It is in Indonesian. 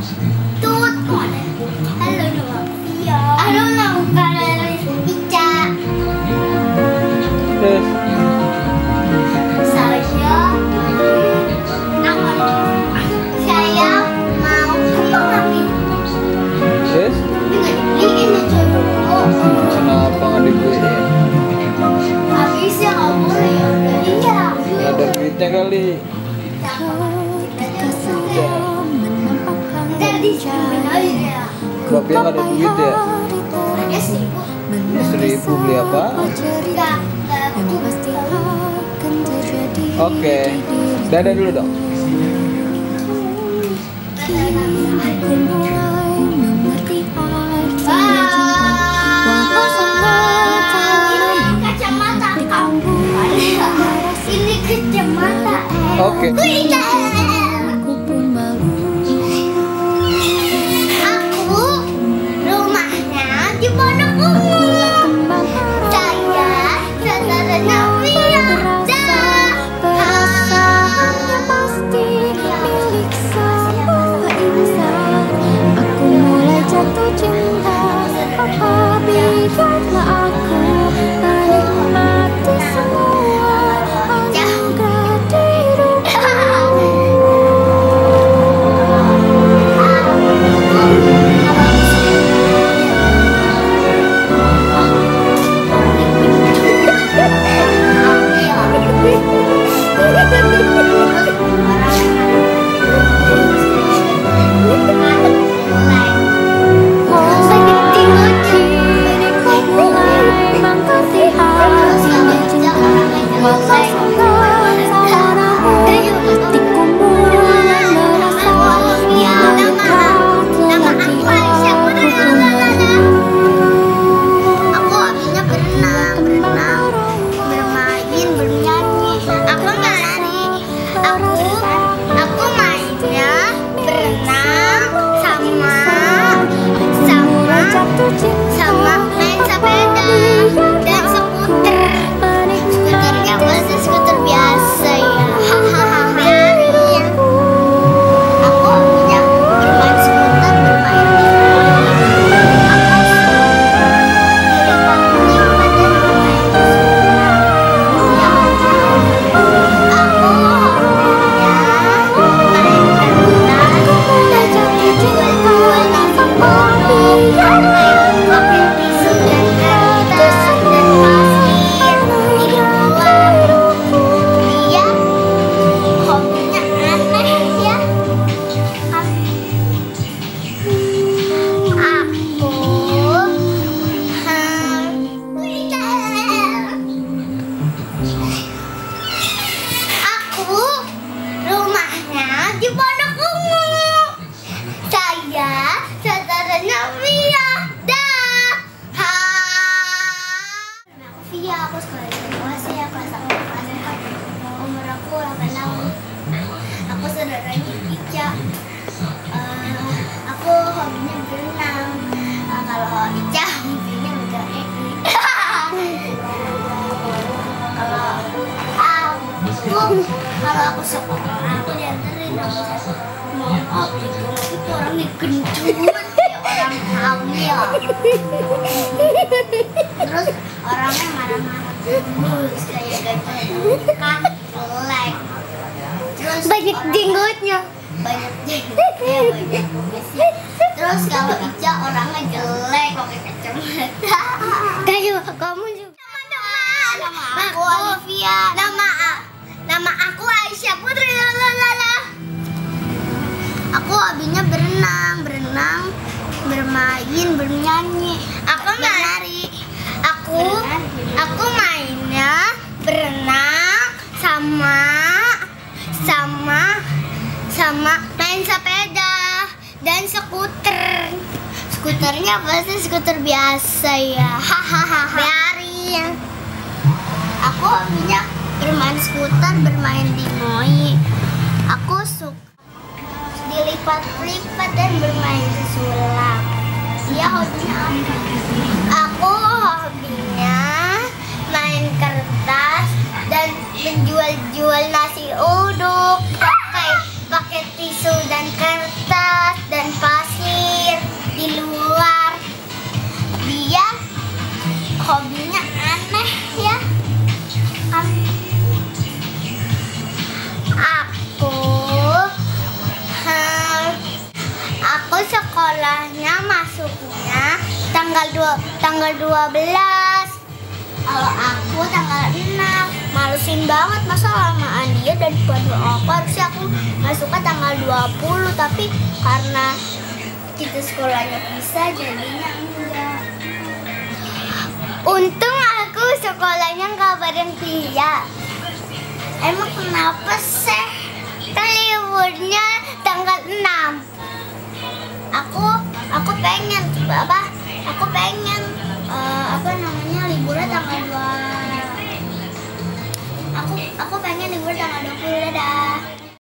Tut. Halo nama Via. Halo nama kalian Ica. Terus Saya saya mau kami? terus Nggak dibeliin aja dulu. kenapa nggak dibeliin? Habisnya nggak boleh udah. Iya. Nggak ada duitnya kali. Ntar Bapak nggak ada duit ya? Bu. Seribu beli apa? Oke. Dadah dulu dong. Ini. Ini. Oke. Wih, Thank you. Di Pondok Ungu. Saya saudaranya Via. Dah. Hai. Aku Via, aku sekolah di kelas ya, kelas aku kelas empat. Umur aku 8 tahun. Aku saudaranya Ica. Eh, aku hobinya berenang. Eh, kalau Ica hobinya menjadi kalau aku kalau aku sekolah maaf itu itu orangnya gendut orang hamil terus orangnya marah-marah terus kayak gajah kan jelek terus Banyak jenggotnya. Banyak jenggotnya banyak kumisnya terus kalau Ica orangnya jelek pakai kacamata Kayu, kamu juga. Teman-teman nama aku Olivia. Nama nama aku Aisyah Putri. lalalala aku hobinya berenang berenang bermain bernyanyi. Aku lari aku aku mainnya berenang sama sama sama main sepeda dan skuter. Skuternya pasti skuter biasa ya. Hahaha. Lari aku hobinya bermain skuter bermain di moi. Aku suka dilipat-lipat dan bermain sulap dia hobinya apa? Aku hobinya main kertas dan menjual-jual nasi uduk pakai pakai tisu tanggal 12. Kalau aku tanggal 6 Malesin banget masa lamaan dia daripada aku Harusnya aku masuknya tanggal 20 Tapi karena kita sekolahnya bisa jadinya enggak Untung aku sekolahnya nggak bareng dia. Emang kenapa sih? Kan liburnya tanggal 6. Aku aku pengen apa? Aku pengen aku pengen libur tanggal 20 dadah